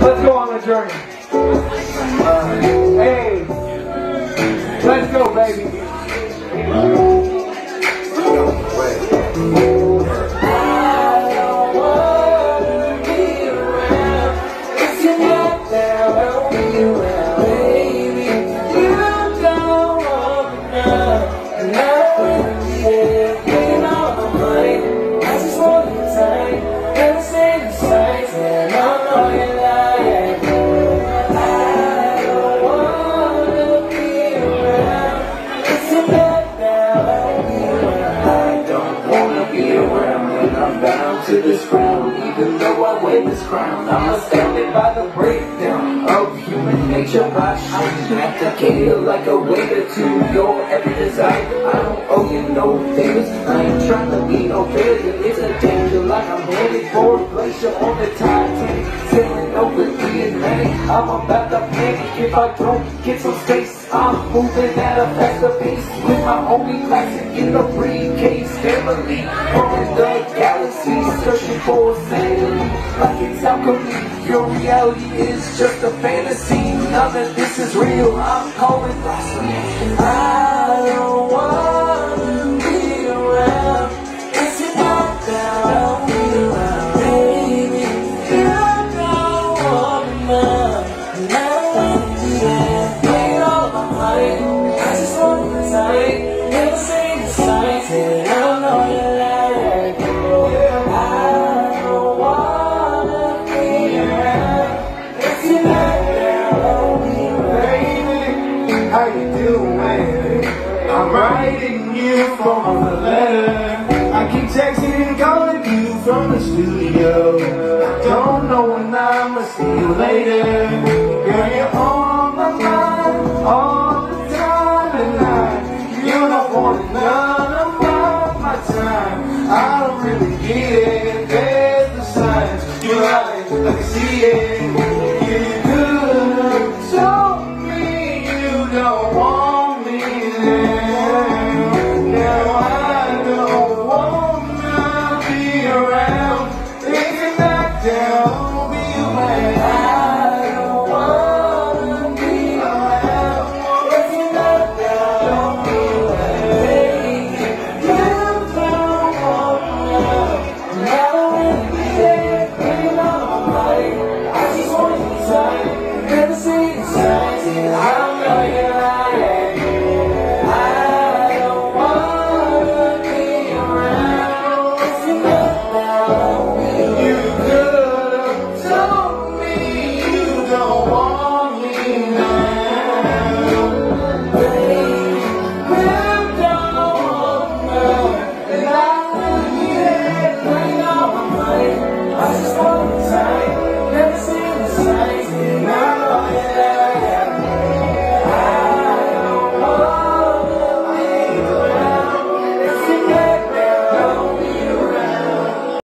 Let's go on a journey. Hey, to this ground Even though I wear this crown. I'm astounded by the breakdown Of human nature. I shouldn't have to care like a waiter to your every desire. I don't owe you no favors. I ain't trying to be no failure. It's a danger like I'm headed for a glacier on the Titanic. Sailing over the Atlantic. I'm about to panic. If I don't get some space I'm moving at a faster pace with my only classic in the briefcase. Family from the galaxy, searching for a sanity. Like it's alchemy, your reality is just a fantasy. None of this is real. I'm calling blasphemy. I from a letter. I keep texting and calling you from the studio. I don't know when I'ma see you later. Girl, you're on my mind all the time, and I, you don't want none of my, my time. I don't really